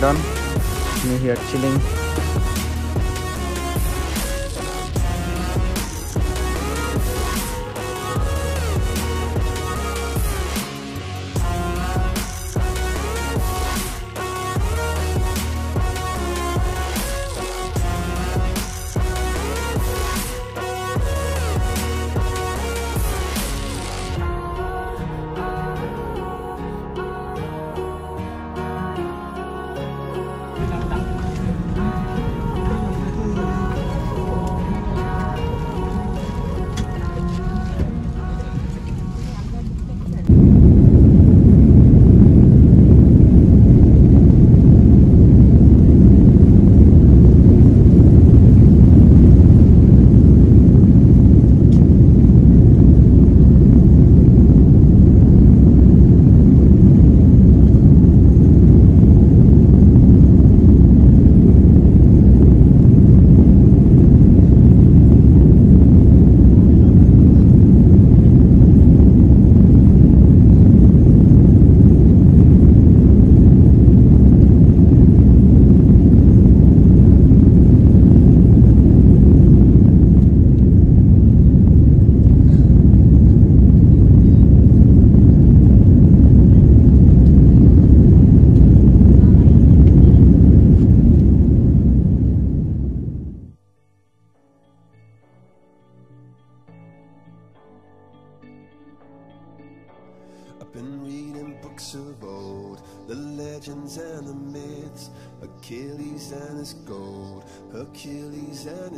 done me here chilling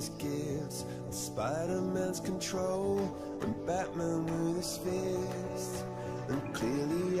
his gifts, Spider Man's control, and Batman with his fist. And clearly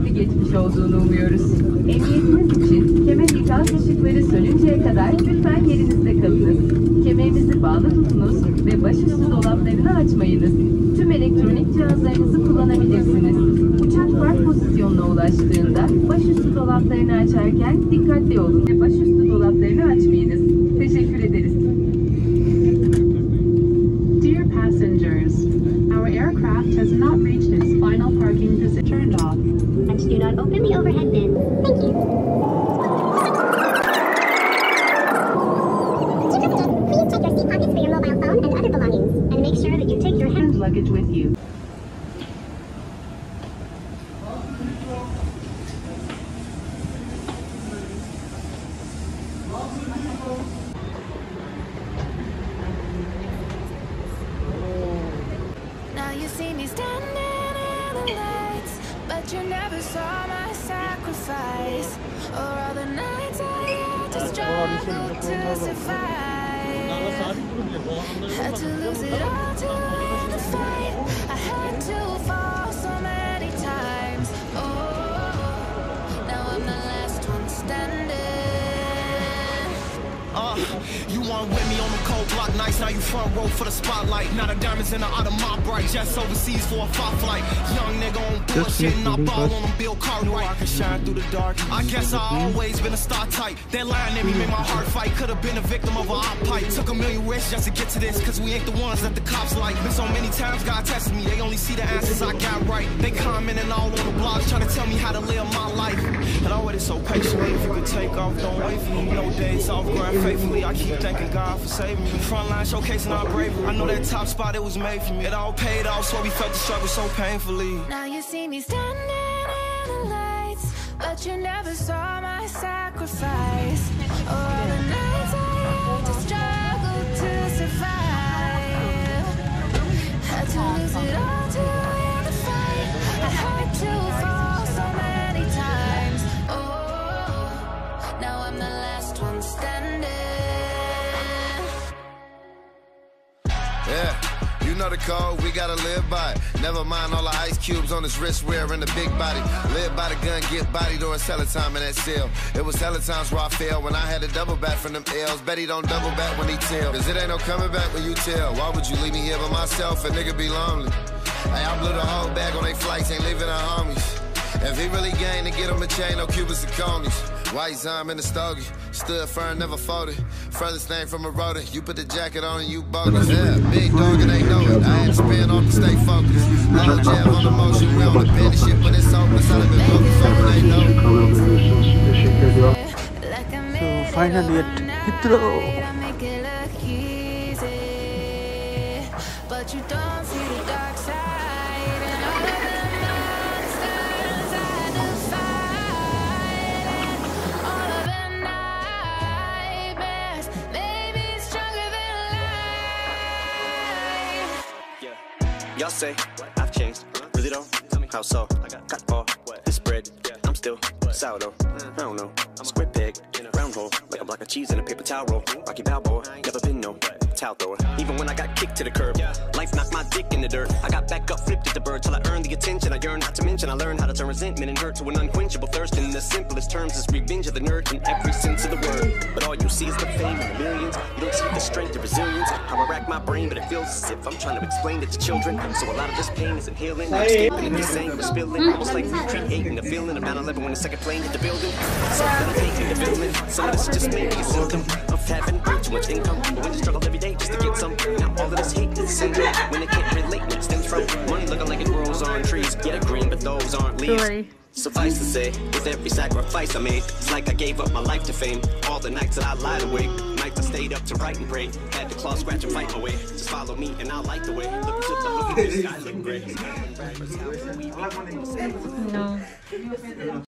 Keyifli geçmiş olduğunu umuyoruz. Emniyetiniz için kemer ikaz ışıkları sönünceye kadar lütfen yerinizde kalınız. Kemerinizi bağlı tutunuz ve başüstü dolaplarını açmayınız. Tüm elektronik cihazlarınızı kullanabilirsiniz. Uçak park pozisyonuna ulaştığında başüstü dolaplarını açarken dikkatli olun ve başüstü dolaplarını açmayınız. Teşekkür ederiz. Dear passengers, our aircraft has not reached its final parking position. Turned off. Do not open the overhead bin. Thank you. Please check your seat pockets for your mobile phone and other belongings, and make sure that you take your hand. luggage with you. Now you see me standing in the had to struggle to survive. Had to lose it all to win the fight. I had to fall you want with me on the cold block nights, now you front row for the spotlight. Now the diamonds in the out of my bright, just overseas for a fight flight. Young nigga on bullshit, and I ball on them Bill Cartwright. I can shine through the dark. I guess I always been a star type. That line in me made my heart fight. Could have been a victim of a hot pipe. Took a million risks just to get to this, cause we ain't the ones that the cops like. Been so many times God tested me, they only see the answers I got right. They commenting all on the blogs, trying to tell me how to live my life. And I waited so patiently. If you could take off, don't wait for me. No days off, grind faithfully. I keep thanking God for saving me. Frontline showcasing our bravery. I know that top spot, it was made for me. It all paid off, so we felt the struggle so painfully. Now you see me standing in the lights, but you never saw my sacrifice. Or know the code, we gotta live by it. Never mind all the ice cubes on his wrist wearing the big body. Live by the gun, get body during cellar time in that cell. It was hella times where I failed when I had to double back from them L's. Bet he don't double back when he tell. Cause it ain't no coming back when you tell. Why would you leave me here by myself? A nigga be lonely. Hey, I blew the whole bag on they flights, ain't leaving our homies. If he really gained to get him a chain, no Cubans and conies. White Zime in the stogie, stood firm, never folded. Furthest thing from a rotor, you put the jacket on and you bogus. Yeah, big dog and they know it. I had to spin off to stay focused. Low jab on the motion, we on the pen shit, but it's hopeless. I've been broken before they know. Teşekkür ediyorum. Like I So finally it at one Heathrow. night, I make it look easy. but you don't see the dark Y'all say I've changed, really though? How so? I Got all this bread, I'm still sourdough. I don't know, square peg, round hole, like a block of cheese in a paper towel roll. Rocky Balboa, never been no towel thrower. Even when I got kicked to the curb, life knocked my dick in the dirt. I got back up, flipped at the bird till I earned the attention I yearn. Not to mention, I learned how to turn resentment and hurt to an unquenchable thirst. In the simplest terms, is revenge of the nerd in every sense of the word. But all you see is the fame and the millions. You don't see the strength, the resilience. How I rack my brain, but it feels as if I'm trying to explain it to children. So a lot of this pain isn't healing. I'm escaping and this anger is spilling. Almost like recreating the feeling of 9-11 when the second plane hit the building. So I'm taking the feeling. Some of this is just maybe a symptom of having way too much income. But when you struggle Now all of this hate is a syndrome. When it can't relate, it stems from money looking like it grows on trees. Yeah, they're green, but those aren't leaves. Sorry. Suffice to say, with every sacrifice I made, it's like I gave up my life to fame. All the nights that I lied awake, nights I stayed up to write and pray. Had to claw, scratch, and fight my way. Just follow me and I'll light the way. Look to the look at the sky, look great. No.